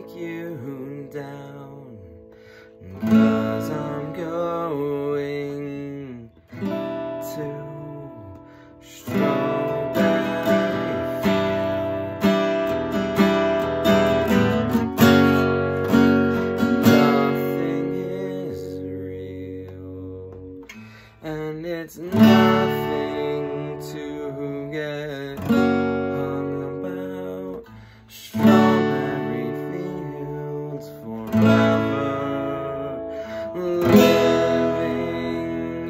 take you down. Cause I'm going to. Nothing is real, and it's nothing Living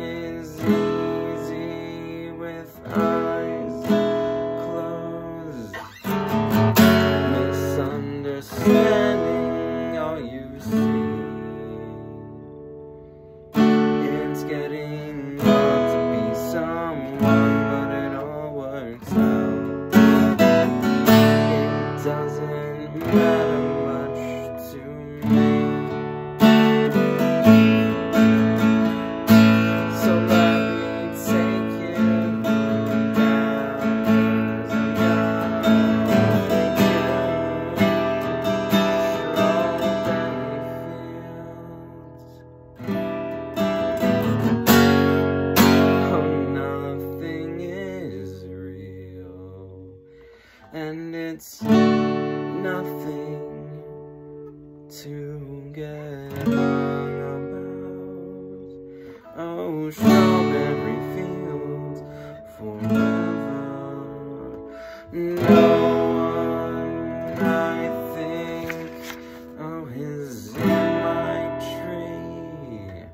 is easy with eyes closed. Misunderstanding all you see. It's getting hard to be someone, but it all works out. It doesn't matter and it's nothing to get hung about. Oh, strawberry fields forever. No one, I think, oh, is in my tree.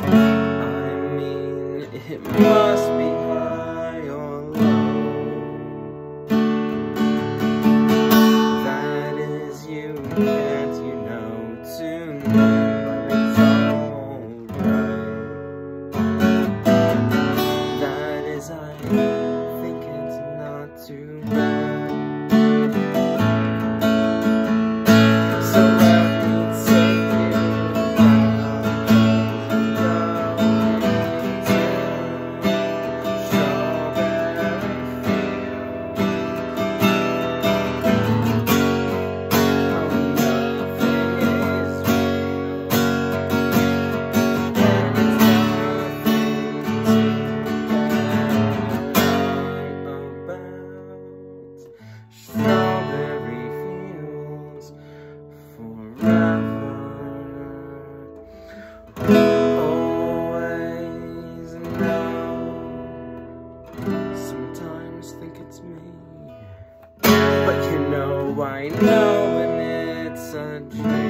I mean, it know, I know, and it's a dream.